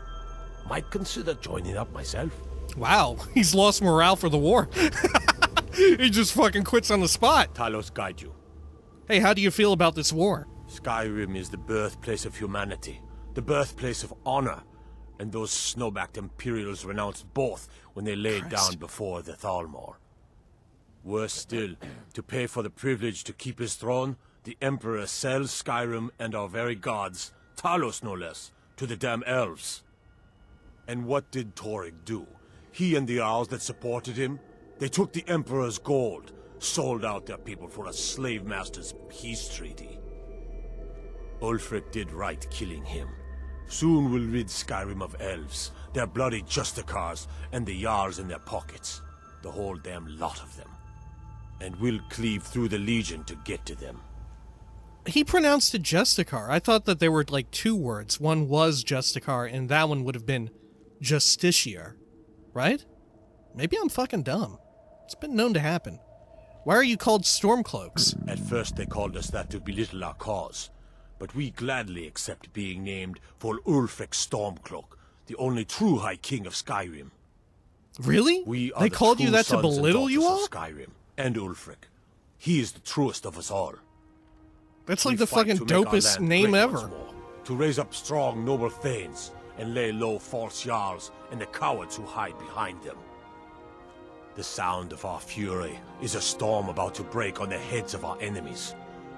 Might consider joining up myself. Wow, he's lost morale for the war. he just fucking quits on the spot. Talos guide you. Hey, how do you feel about this war? Skyrim is the birthplace of humanity, the birthplace of honor, and those snowbacked Imperials renounced both when they laid Christ. down before the Thalmor. Worse still, to pay for the privilege to keep his throne, the Emperor sells Skyrim and our very gods, Talos no less, to the damn elves. And what did Torygg do? He and the Owls that supported him? They took the Emperor's gold, sold out their people for a slave master's peace treaty. Ulfric did right killing him. Soon we'll rid Skyrim of elves, their bloody justicars, and the Jarls in their pockets. The whole damn lot of them. And we'll cleave through the Legion to get to them. He pronounced it Justicar. I thought that there were like two words. One was Justicar, and that one would have been Justiciar. Right? Maybe I'm fucking dumb. It's been known to happen. Why are you called Stormcloaks? At first they called us that to belittle our cause, but we gladly accept being named for Ulfric Stormcloak, the only true High King of Skyrim. Really? We are they the called you that to belittle you all? Skyrim and Ulfric. He is the truest of us all. That's We like the fucking to make our dopest name ever. more, to raise up strong, noble thanes and lay low false jarls and the cowards who hide behind them. The sound of our fury is a storm about to break on the heads of our enemies.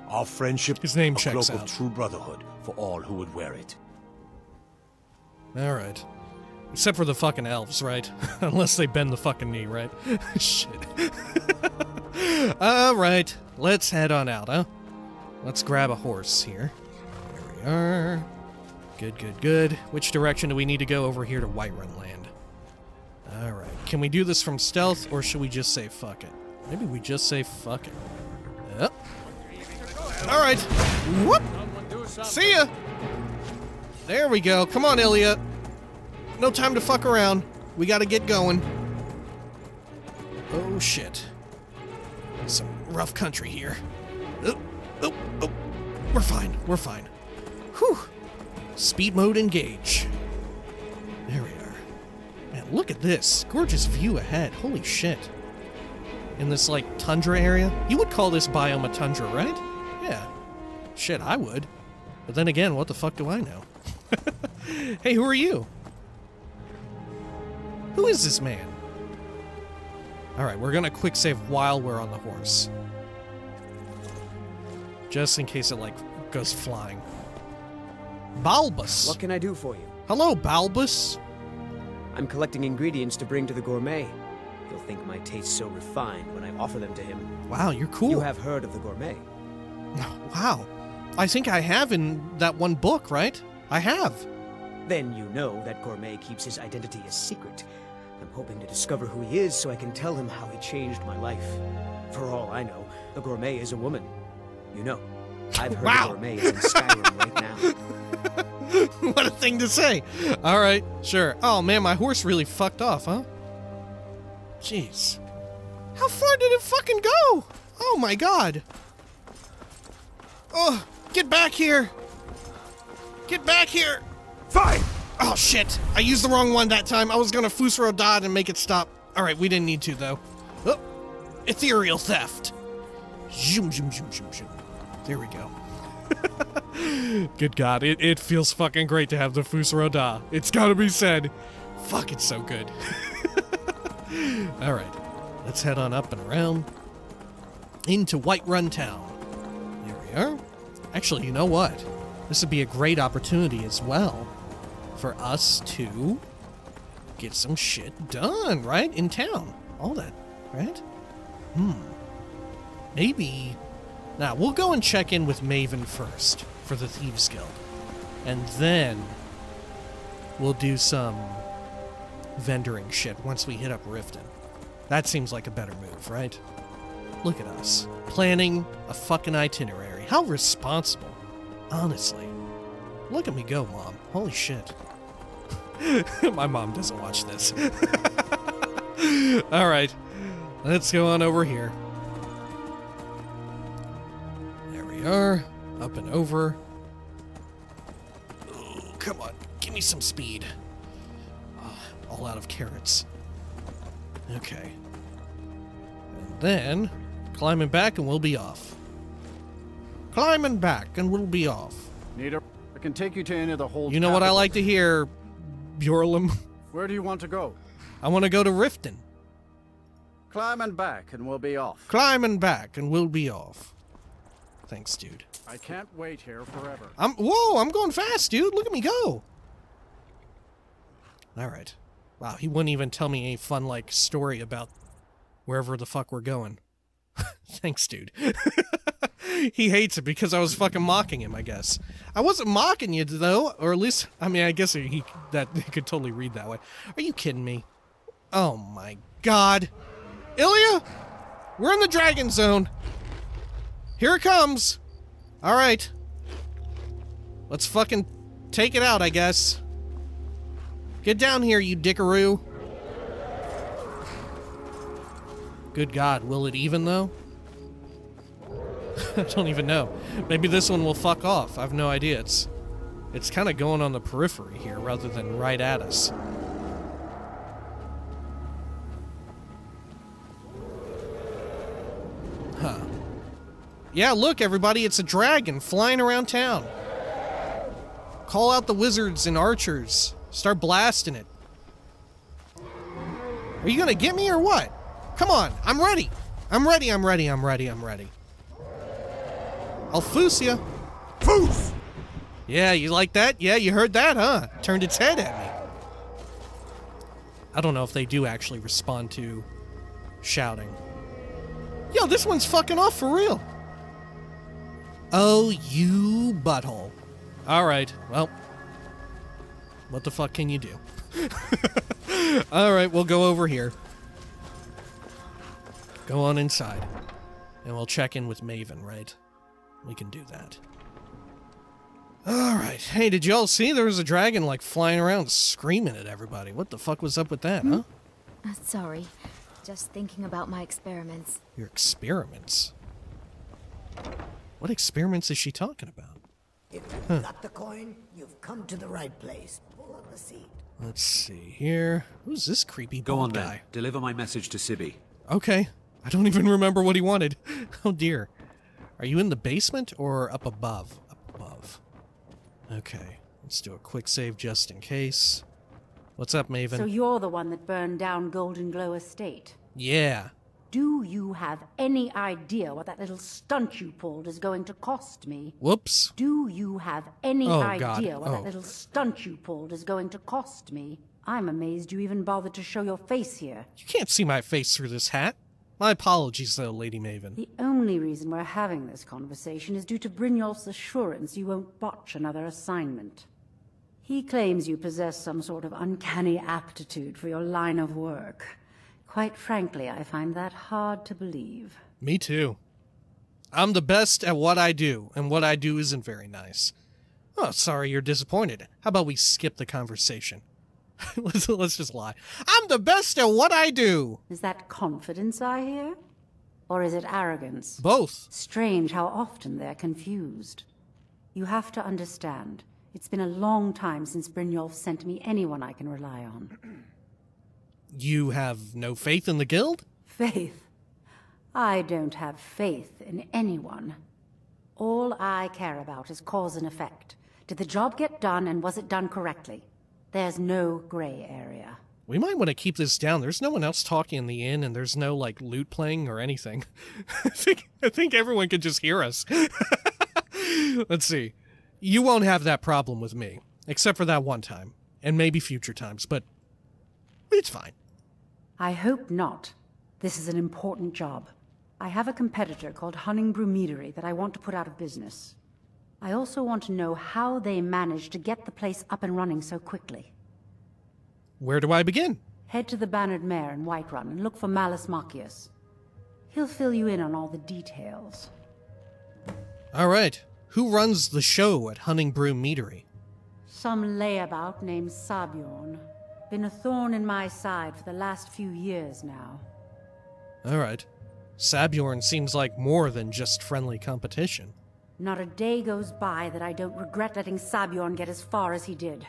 Our friendship, His name a checks cloak out. of true brotherhood for all who would wear it. All right. Except for the fucking elves, right? Unless they bend the fucking knee, right? Shit. All right. Let's head on out, huh? Let's grab a horse here. There we are. Good, good, good. Which direction do we need to go over here to Whiterun Land? All right. Can we do this from stealth, or should we just say fuck it? Maybe we just say fuck it. Yep. All right. Whoop. See ya. There we go. Come on, Ilya. No time to fuck around. We gotta get going. Oh shit. Some rough country here. Oh, oh, oh. We're fine. We're fine. Whew. Speed mode engage. There we are. Man, look at this. Gorgeous view ahead. Holy shit. In this, like, tundra area? You would call this biome a tundra, right? Yeah. Shit, I would. But then again, what the fuck do I know? hey, who are you? Who is this man? Alright, we're gonna quick save while we're on the horse. Just in case it, like, goes flying. Balbus! What can I do for you? Hello, Balbus! I'm collecting ingredients to bring to the gourmet. He'll think my taste so refined when I offer them to him. Wow, you're cool. You have heard of the gourmet. Wow. I think I have in that one book, right? I have. Then you know that gourmet keeps his identity a secret. I'm hoping to discover who he is so I can tell him how he changed my life. For all I know, the gourmet is a woman. You know, I've heard Wow. the gourmet is in Skyrim right now. what a thing to say. All right, sure. Oh man, my horse really fucked off, huh? Jeez. How far did it fucking go? Oh my god. Oh, get back here. Get back here. Fine! Oh shit. I used the wrong one that time. I was gonna Fusro dot and make it stop. All right, we didn't need to though. Oh, ethereal theft. Zoom, zoom, zoom, zoom, zoom. There we go. Good God, it, it feels fucking great to have the Fusro Da. It's gotta be said. Fuck, it's so good. All right, let's head on up and around into Whiterun Town. Here we are. Actually, you know what? This would be a great opportunity as well for us to get some shit done, right? In town. All that, right? Hmm. Maybe. Now, we'll go and check in with Maven first for the Thieves Guild. And then we'll do some vendoring shit once we hit up Riften. That seems like a better move, right? Look at us. Planning a fucking itinerary. How responsible. Honestly. Look at me go, Mom. Holy shit. My mom doesn't watch this. Alright. Let's go on over here. There we are. Up and over. Ooh, come on. Give me some speed. Ah, all out of carrots. Okay. And then, climbing back and we'll be off. Climbing back and we'll be off. Need a... I can take you to any of the hold You know what I like to hear, Bjorlum? Where do you want to go? I want to go to Riften. Climb and back, and we'll be off. Climbing back and we'll be off. Thanks, dude. I can't wait here forever. I'm whoa, I'm going fast, dude. Look at me go. All right. Wow, he wouldn't even tell me any fun like story about wherever the fuck we're going. Thanks, dude. he hates it because I was fucking mocking him, I guess. I wasn't mocking you though, or at least I mean, I guess he that he could totally read that way. Are you kidding me? Oh my god. Ilya, we're in the dragon zone. Here it comes. All right. Let's fucking take it out, I guess. Get down here, you dickaroo. Good God, will it even though? I don't even know. Maybe this one will fuck off. I have no idea. It's It's kind of going on the periphery here rather than right at us. Huh. Yeah, look, everybody, it's a dragon flying around town. Call out the wizards and archers. Start blasting it. Are you gonna get me or what? Come on, I'm ready. I'm ready, I'm ready, I'm ready, I'm ready. I'll foos ya. Poof! Yeah, you like that? Yeah, you heard that, huh? Turned its head at me. I don't know if they do actually respond to shouting. Yo, this one's fucking off for real. Oh, you butthole. Alright, well. What the fuck can you do? Alright, we'll go over here. Go on inside. And we'll check in with Maven, right? We can do that. Alright. Hey, did y'all see there was a dragon like flying around screaming at everybody? What the fuck was up with that, huh? Uh, sorry. Just thinking about my experiments. Your experiments? What experiments is she talking about? If you've got the coin, you've come to the right place. Pull on the seat. Let's see here. Who's this creepy Go bald on guy? then. Deliver my message to Sibbi. Okay. I don't even remember what he wanted. Oh dear. Are you in the basement or up above? Up above. Okay. Let's do a quick save just in case. What's up, Maven? So you're the one that burned down Golden Glow Estate. yeah. Do you have any idea what that little stunt you pulled is going to cost me? Whoops. Do you have any Oh, idea God. what Oh. that little stunt you pulled is going to cost me? I'm amazed you even bothered to show your face here. You can't see my face through this hat. My apologies, though, Lady Maven. The only reason we're having this conversation is due to Brynjolf's assurance you won't botch another assignment. He claims you possess some sort of uncanny aptitude for your line of work. Quite frankly, I find that hard to believe. Me too. I'm the best at what I do, and what I do isn't very nice. Oh, sorry you're disappointed. How about we skip the conversation? let's, let's just lie. I'm the best at what I do. Is that confidence I hear? Or is it arrogance? Both. Strange how often they're confused. You have to understand, it's been a long time since Brynjolf sent me anyone I can rely on. You have no faith in the guild? Faith? I don't have faith in anyone. All I care about is cause and effect. Did the job get done and was it done correctly? There's no gray area. We might want to keep this down. There's no one else talking in the inn, and there's no like lute playing or anything. I think I think everyone could just hear us. Let's see. You won't have that problem with me, except for that one time, and maybe future times. But it's fine. I hope not. This is an important job. I have a competitor called Honningbrew Meadery that I want to put out of business. I also want to know how they managed to get the place up and running so quickly. Where do I begin? Head to the Bannered Mare in Whiterun and look for Mallus Maccius. He'll fill you in on all the details. All right. Who runs the show at Honningbrew Meadery? Some layabout named Sabjorn. Been a thorn in my side for the last few years now. All right. Sabjorn seems like more than just friendly competition. Not a day goes by that I don't regret letting Sabjorn get as far as he did.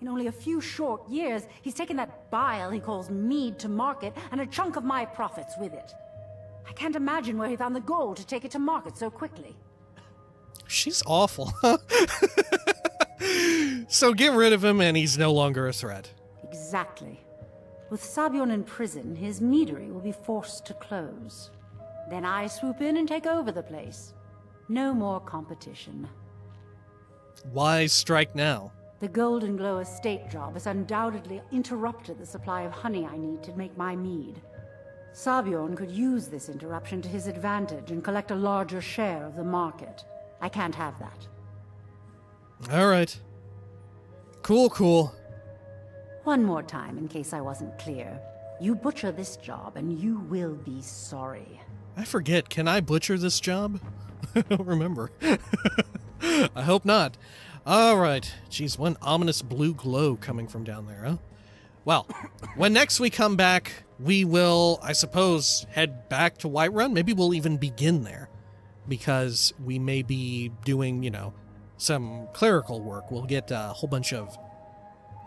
In only a few short years, he's taken that bile he calls mead to market and a chunk of my profits with it. I can't imagine where he found the gold to take it to market so quickly. She's awful. so get rid of him, and he's no longer a threat. Exactly. With Sabjorn in prison, his meadery will be forced to close. Then I swoop in and take over the place. No more competition. Why strike now? The Golden Glow estate job has undoubtedly interrupted the supply of honey I need to make my mead. Sabjorn could use this interruption to his advantage and collect a larger share of the market. I can't have that. All right. Cool, cool. One more time, in case I wasn't clear. You butcher this job, and you will be sorry. I forget, can I butcher this job? I don't remember. I hope not. All right. Geez, one ominous blue glow coming from down there, huh? Well, when next we come back, we will, I suppose, head back to Whiterun. Maybe we'll even begin there. Because we may be doing, you know, some clerical work. We'll get a whole bunch of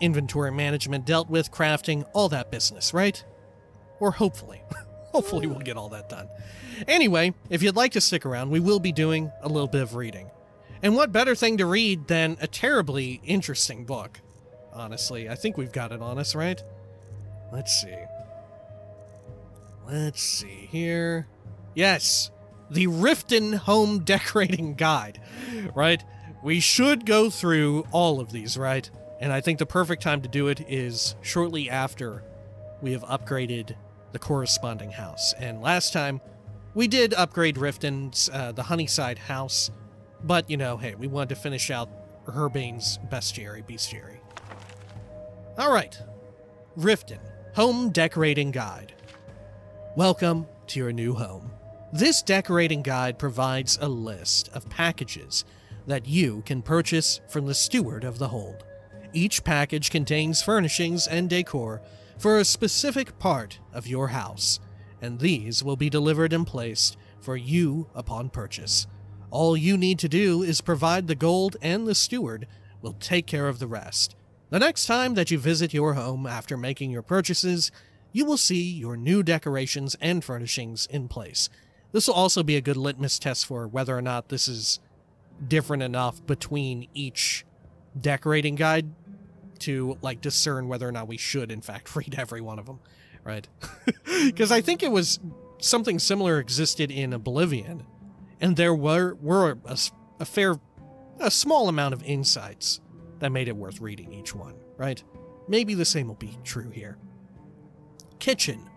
inventory management dealt with, crafting, all that business, right? Or hopefully. hopefully we'll get all that done. Anyway, if you'd like to stick around, we will be doing a little bit of reading. And what better thing to read than a terribly interesting book? Honestly, I think we've got it on us, right? Let's see. Let's see here. Yes, the Riften Home Decorating Guide, right? We should go through all of these, right? And I think the perfect time to do it is shortly after we have upgraded the corresponding house. And last time, we did upgrade Riften's, uh, the Honeyside house, but you know, hey, we wanted to finish out Herbane's bestiary, bestiary. All right, Riften, Home Decorating Guide. Welcome to your new home. This decorating guide provides a list of packages that you can purchase from the steward of the hold. Each package contains furnishings and decor for a specific part of your house, and these will be delivered and placed for you upon purchase. All you need to do is provide the gold, and the steward will take care of the rest. The next time that you visit your home after making your purchases, you will see your new decorations and furnishings in place. This will also be a good litmus test for whether or not this is different enough between each decorating guide to like discern whether or not we should in fact read every one of them, right? Because I think it was something similar existed in Oblivion, and there were were a, a fair, a small amount of insights that made it worth reading each one, right? Maybe the same will be true here. Kitchen.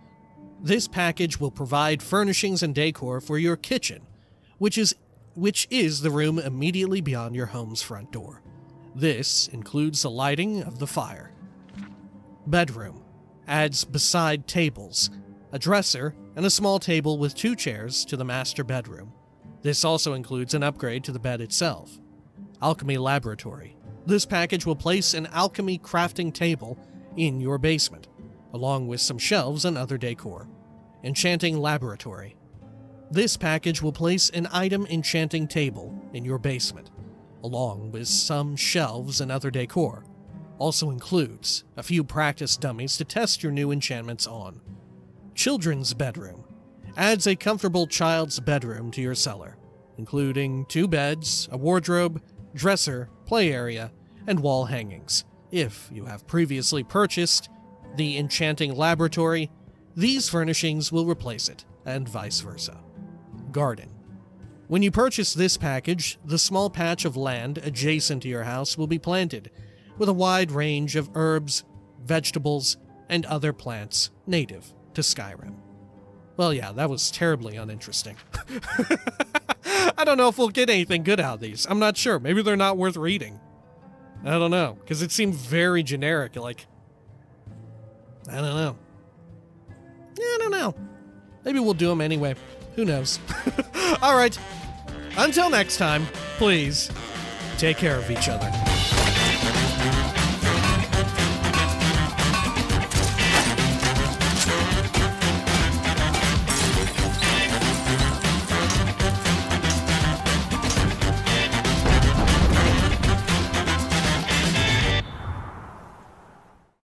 This package will provide furnishings and decor for your kitchen, which is which is the room immediately beyond your home's front door. This includes the lighting of the fire. Bedroom adds beside tables, a dresser, and a small table with two chairs to the master bedroom. This also includes an upgrade to the bed itself. Alchemy Laboratory. This package will place an alchemy crafting table in your basement, along with some shelves and other decor. Enchanting Laboratory. This package will place an item enchanting table in your basement, along with some shelves and other decor. Also includes a few practice dummies to test your new enchantments on. Children's Bedroom adds a comfortable child's bedroom to your cellar, including two beds, a wardrobe, dresser, play area, and wall hangings. If you have previously purchased the Enchanting Laboratory, these furnishings will replace it, and vice versa. Garden. When you purchase this package, the small patch of land adjacent to your house will be planted with a wide range of herbs, vegetables, and other plants native to Skyrim. Well, yeah, that was terribly uninteresting. I don't know if we'll get anything good out of these. I'm not sure. Maybe they're not worth reading. I don't know, because it seemed very generic. Like, I don't know. I don't know. Maybe we'll do them anyway. Who knows? All right. Until next time, please take care of each other.